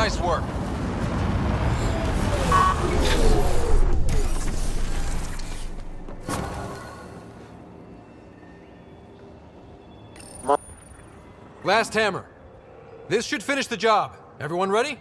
Nice work. Last hammer. This should finish the job. Everyone ready?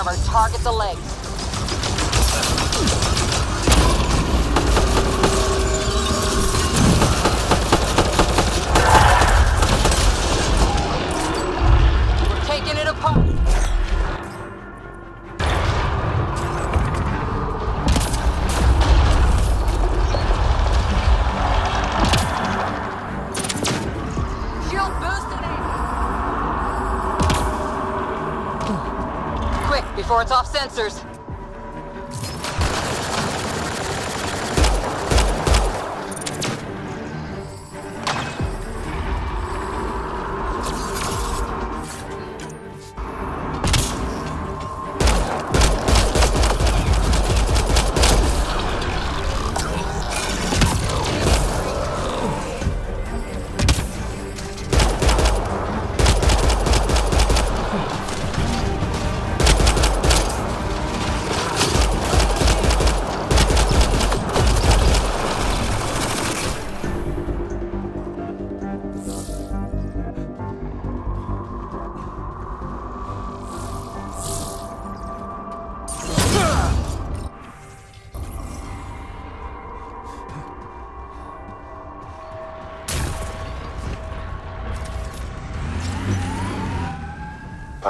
Armor, target the legs. Shield boosted before it's off sensors.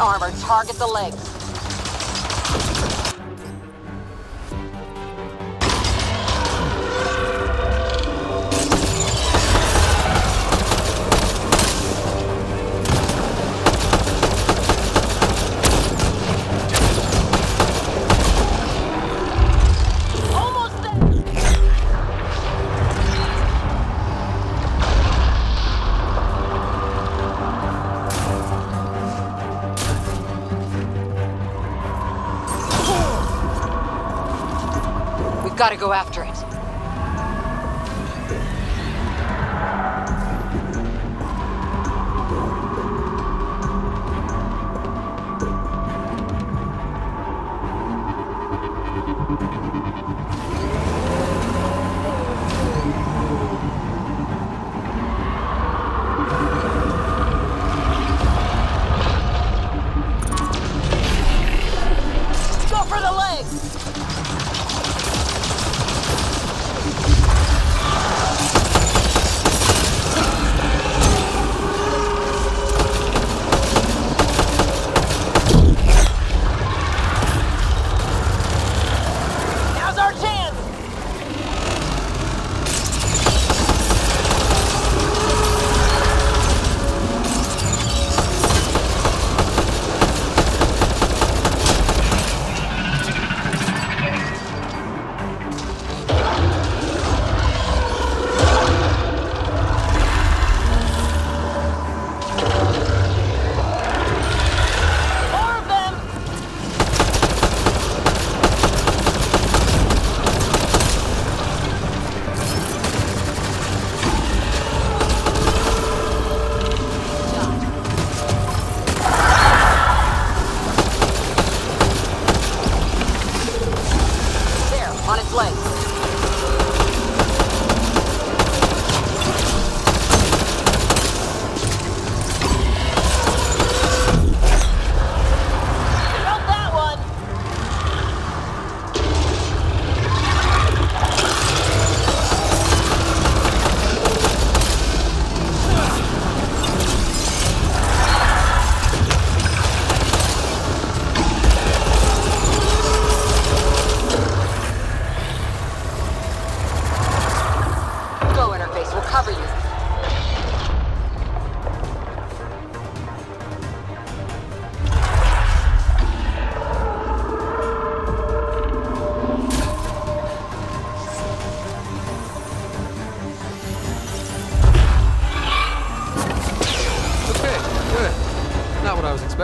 armor. Target the legs. We've got to go after it.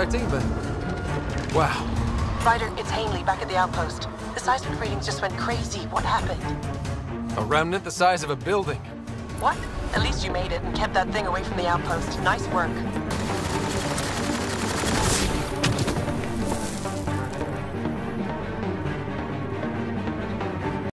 Expecting, but... Wow. Ryder, it's Hanley back at the outpost. The seismic readings just went crazy. What happened? A remnant the size of a building. What? At least you made it and kept that thing away from the outpost. Nice work.